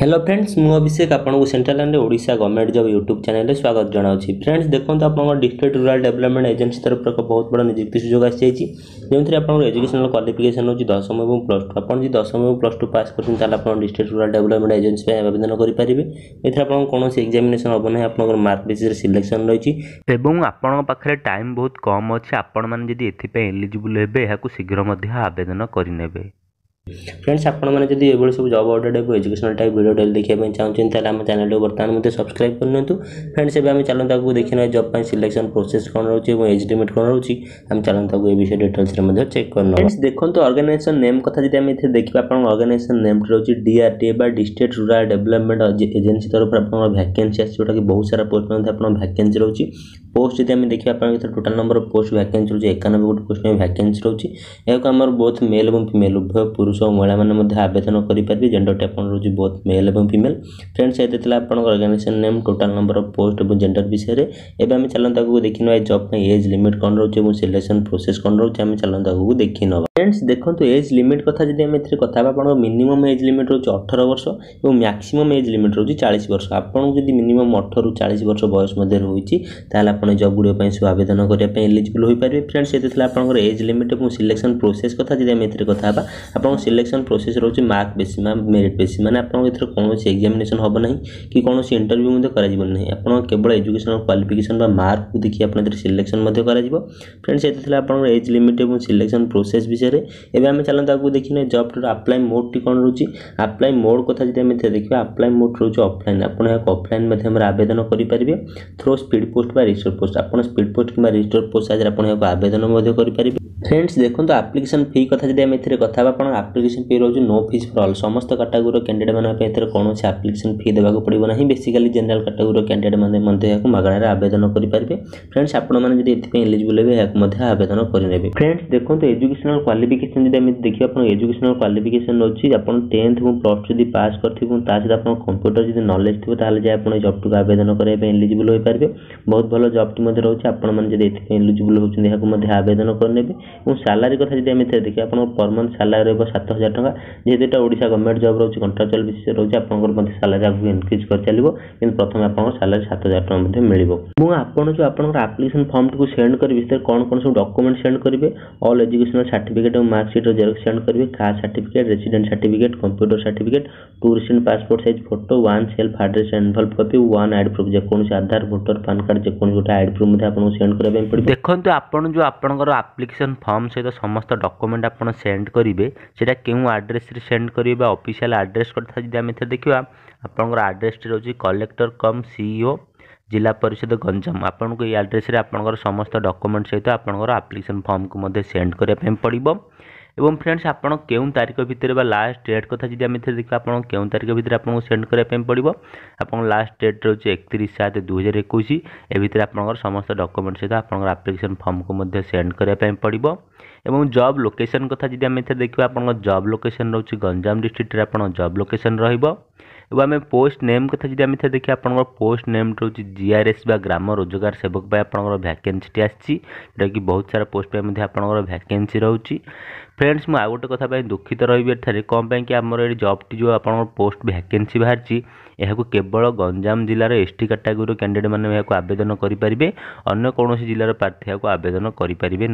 hello friends মু অভিষেক আপনার central and Odisha government job YouTube চ্যানেলে স্বাগত জনাওছি ফ্রেন্ডস দেখুন আপনার ডিস্ট্রিক্ট রুরাল ডেভেলপমেন্ট এজেন্সি তরফ এক বহুত বড় নিযুক্তি সুযোগ আসিছে যেমনি আপনার এজুকেশনাল কোয়ালিফিকেসন হচ্ছে দশম এবং প্লস টু আপনার যদি দশম এবং প্লস টু পাস করছেন তাহলে আপনার ডিস্ট্রিক্ট রুরাল ডেভেলপমেন্ট এজেন্সি পাই আবেদন করে পারবে এতে আপনার কোণী এক্সামিনেসন হব না আপনার মার্ক বেসিসে সিলেকশন রয়েছে এবং আপনার পাখে টাইম বহুত কম অছে আপনার যদি এথিপাই এলিজিবল হবে এখন শীঘ্র আবেদন করে নেবে ফ্রেন্ডস আপনার যদি এভাবে সব job order type educational type video daily দেখা চাহুন তাহলে আমার চ্যানেলটি বর্তমানে মধ্যে সবসক্রাইব করে নিতু ফ্রেন্ডস এবার আমি চালু তাকে দেখে নেওয়া জব পাই সিলেকশন প্রোসেস কোণ রয়েছে এবং এজ লিমিট কোণ রয়েছে আমি চালু তাকে এই বিষয়ে ডিটেলসরে মধ্যে চেক করে নেব ফ্রেন্ডস দেখুন অর্গানাইজেসন নেম কথা যদি আমি এতে দেখি আপনার অর্গানাইজেসন নেমটি রয়েছে ডিআরটিএ বা ডিস্ট্রিক্ট রুরাল ডেভেলপমেন্ট এজেন্সি তরফ আপনার ভ্যাকেন্সি আসছে ଯେଉଁଟାକି ବହୁତ ସାରା ପୋଷ୍ଟ ମଧ୍ୟ ଆପଣଙ୍କ ଭ୍ୟାକେନ୍ସି ରହୁଛି পোস্ট যদি আমি দেখিবা আপনার ভিতরে total number of post vacancy রয়েছে একানব্বই গোটি পোস্ট ভ্যাকেন্সি রয়েছে এখন আমার বোথ মেল এবং ফিমেল উভয় পুরুষ ও মহিলা মানে মধ্যে আবেদন করিপারবে জেন্ডরটি আপনার রয়েছে বোথ মেল এবং ফিমেল ফ্রেন্ডস এতে লা আপনার organisation name total number of post এবং জেন্ডর বিষয়ে এবার আমি চালু তাকে দেখি নেওয়া জব এজ লিমিট কম রয়েছে এবং সিলেকশন প্রোসেস কম রয়েছে আমি চালু তাকে দেখি নেওয়া ফ্রেন্ডস দেখুন এজ লিমিট কথা যদি আমি এর কথা হবা আপনার মিনিমম এজ লিমিট রয়েছে অঠর বর্ষ এবং ম্যাক্সিমম এজ লিমিট রয়েছে চাশ বর্ষ আপনার যদি মিনিমম অঠর চাশ বর্ষ বয়স মধ্যে রয়েছে তাহলে আপনার জব গুড়ি সব আবেদন করা এলিজিবল হয়ে পারবে ফ্রেন্ডস এতে লা আপনার এজ লিমিট এবং সিলেকশন প্রোসেস কথা যদি আমি এর কথা হবা আপনার সিলেকশন প্রোসেস রয়েছে মার্ক বেশি বা মেরিট বেশি মানে আপনার এর কোণী এক্সামিনেসন হব না কি কোণী ইন্টরভিউ করা না আপনার কেবল এজুকেশন ক্বালিফিকেশন বা মার্ক দেখি আপনার সিলেকশন করা ফ্রেন্ডস এতে লা আপনার এজ লিমিট এবং সিলেকশন প্রোসেস বিষয়ে ବିଷୟରେ ଏବେ ଆମେ ଚାଲନ୍ତୁ ତାକୁ ଦେଖିନେ ଜବ୍ର ଆପ୍ଲାଏ ମୋଡ଼୍ଟି କ'ଣ ରହୁଛି ଆପ୍ଲାଏ ମୋଡ଼୍ କଥା ଯଦି ଆମେ ଦେଖିବା ଆପ୍ଲାଏ ମୋଡ଼୍ ରହୁଛି ଅଫ୍ଲାଇନ୍ ଆପଣ ଏହାକୁ ଅଫ୍ଲାଇନ୍ ମାଧ୍ୟମରେ ଆବେଦନ କରିପାରିବେ ଥ୍ରୋ ସ୍ପିଡ଼୍ ପୋଷ୍ଟ ବା ରିଜର୍ଭ ପୋଷ୍ଟ ଆପଣ ସ୍ପିଡ଼୍ ପୋଷ୍ଟ କିମ୍ବା ରିଜର୍ଭ ପୋଷ୍ଟ ସାହାଯ୍ୟରେ ଆପଣ ଏହାକୁ ଆବେଦନ ମଧ୍ୟ କରିପାରିବେ ফ্রেন্ডস দেখুন আপ্লিকেসন ফি কথা যদি আমি এর কথা হবা আপনার আপ্লিকেসন ফি রয়েছে নো ফিজ ফর অল সমস্ত ক্যাটাগোর ক্যান্ডিডেট মানুষ এর কৌশি আপ্লিকেসন ফি দেওয়া পড়ব না বেসিকালি জেনারেল ক্যাটাগোর ক্যান্ডিডেট মানে এখন মাগণার আবেদন করে পারবে ফ্রেন্ডস আপনার যদি এপাই এলিজিবল হবে এখন আবেদন করে নেবে ফ্রেন্ডস দেখুন এজুকেশনাল কোয়ালিফিকেসন যদি আমি দেখি আপনার এজুকেশনাল কোয়ালিফিকেসন রয়েছে আপনার টেন্থ এবং প্লস টু যদি পাস করতে তা সহ আপনার কম্পুটর যদি নলেজ থাকবে তাহলে যাই আপনার এই জবটিকে আবেদন করা এলিজিবল হয়ে পারবে বহুত ভালো জবটি রয়েছে আপনার যদি এপাই এলিজিবল হচ্ছেন এখন আবেদন করে নেবে ଏବଂ ସାଲାରୀ କଥା ଯଦି ଆମେ ଏଥିରେ ଦେଖିବା ଆପଣଙ୍କ ପର୍ ମନ୍ଥ ସାଲାରୀ ରହିବ ସାତ ହଜାର ଟଙ୍କା ଯେହେତୁ ଏଇଟା ଓଡ଼ିଶା ଗଭର୍ଣ୍ଣମେଣ୍ଟ ଜବ୍ ରହୁଛି କଣ୍ଟ୍ରାକ୍ଚୁଆଲ୍ ବିଷୟରେ ରହୁଛି ଆପଣଙ୍କର ମଧ୍ୟ ସାଲାରୀ ଆଗକୁ ଇନକ୍ରିଜ୍ କରିଚାଲିବ କିନ୍ତୁ ପ୍ରଥମେ ଆପଣଙ୍କ ସାଲାରୀ ସାତ ହଜାର ଟଙ୍କା ମଧ୍ୟ ମିଳିବ ମୁଁ ଆପଣ ଯେଉଁ ଆପଣଙ୍କର ଆପ୍ଲିକେସନ୍ ଫର୍ମଟିକୁ ସେଣ୍ଡ କରିବି ସେଥିରେ କ'ଣ କ'ଣ ସବୁ ଡକ୍ୟୁମେଣ୍ଟ ସେଣ୍ଡ କରିବେ ଅଲ୍ ଏଜୁକେସନାଲ୍ ସାର୍ଟିଫିକେଟ୍ ଏବଂ ମାର୍କସିଟ୍ର ଜେରକ୍ସ ସେଣ୍ଡ କରିବେ caste certificate resident certificate computer certificate tourist passport size photo one self address envelope copy one ID proof ଯେକୌଣସି ଆଧାର ଭୋଟର ପାନ୍ କାର୍ଡ଼ ଯେକୌଣସି ଗୋଟେ ଆଇଡ୍ ପ୍ରୁଫ୍ ମଧ୍ୟ ଆପଣଙ୍କୁ ସେଣ୍ଡ କରିବା ପାଇଁ ପଡ଼ିବ ଦେଖନ୍ତୁ ଆପଣ ଯେଉଁ ଆପଣଙ୍କର ଆପ୍ଲିକେସନ୍ ଫର୍ମ ସହିତ ସମସ୍ତ ଡକ୍ୟୁମେଣ୍ଟ ଆପଣ ସେଣ୍ଡ କରିବେ ସେଇଟା କେଉଁ ଆଡ୍ରେସରେ ସେଣ୍ଡ କରିବେ ବା ଅଫିସିଆଲ ଆଡ୍ରେସ କଥା ଯଦି ଆମେ ଏଥିରେ ଦେଖିବା ଆପଣଙ୍କର ଆଡ୍ରେସଟି ରହୁଛି କଲେକ୍ଟର କମ୍ ସିଇଓ ଜିଲ୍ଲା ପରିଷଦ ଗଞ୍ଜାମ ଆପଣଙ୍କୁ ଏଇ ଆଡ୍ରେସରେ ଆପଣଙ୍କର ସମସ୍ତ ଡକ୍ୟୁମେଣ୍ଟ ସହିତ ଆପଣଙ୍କର ଆପ୍ଲିକେସନ୍ ଫର୍ମକୁ ମଧ୍ୟ ସେଣ୍ଡ କରିବା ପାଇଁ ପଡ଼ିବ এবং ফ্রেন্ডস আপনার কেউ তারিখ ভিতরে বা লাস্ট ডেট কথা যদি আমি এখানে দেখবা আপনার কেউ তারিখ ভিতরে আপনার সেন্ড করা পড়ব আপনার লাস্ট ডেট রয়েছে একত্রিশ সাত দুই হাজার একুশ এ ভিতরে আপনার সমস্ত ডকুমেন্ট সহ আপনার আপ্লিকেসন ফর্মকে মধ্যে সেন্ড করা পড়ব এবং জব লোকেসন কথা যদি আমি এখানে দেখবা আপনার জব লোকেসন রয়েছে গঞ্জাম ডিস্ট্রিক্টরে আপনার জব লোকেসন রহব এবং আমি পোস্ট নেম কথা যদি আমি এখানে দেখি আপনার পোস্ট নেম রয়েছে জিআরএস বা গ্রাম রোজগার সেবক পাই আপনার ভ্যাকেন্সিটি আসছে যেটা কি বহুত সারা পোস্ট পাই আপনার ভ্যাকেন্সি রয়েছে ফ্রেন্ডস ମୁଁ ଆଉ ଗୋଟେ କଥା ପାଇଁ ଦୁଃଖିତ ରହିବି ଏଠାରେ କ'ଣ ପାଇଁକି ଆମର ଏଇ ଜବ୍ଟି ଯେଉଁ ଆପଣଙ୍କର ପୋଷ୍ଟ ଭ୍ୟାକେନ୍ସି ବାହାରିଛି ଏହାକୁ କେବଳ ଗଞ୍ଜାମ ଜିଲ୍ଲାର ଏସ୍ ଟି କାଟାଗୋରୀର କ୍ୟାଣ୍ଡିଡ଼େଟ୍ମାନେ ଏହାକୁ ଆବେଦନ କରିପାରିବେ ଅନ୍ୟ କୌଣସି ଜିଲ୍ଲାର ପ୍ରାର୍ଥୀ ଏହାକୁ ଆବେଦନ କରିପାରିବେ